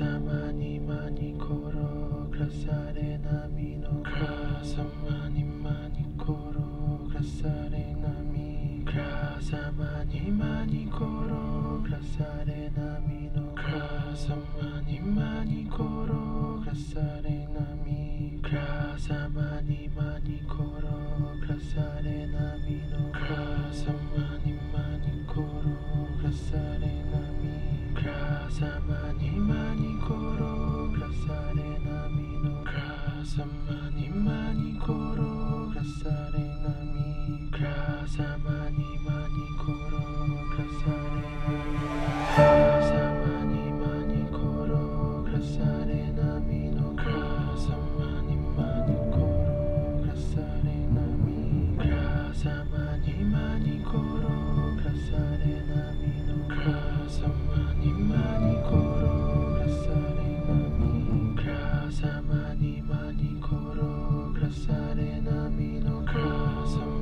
様にマニコログラされ波のクラ様にマニコログラされ波クラ様にマニコログラされ波のクラ様にマニコログラされ波 grasa mani mani coro grassare nami grasa mani mani coro grassare nami grasa mani mani coro grassare namino grasa mani mani coro grassare nami grasa mani mani coro grassare namino grasa mani mani sudden no cross.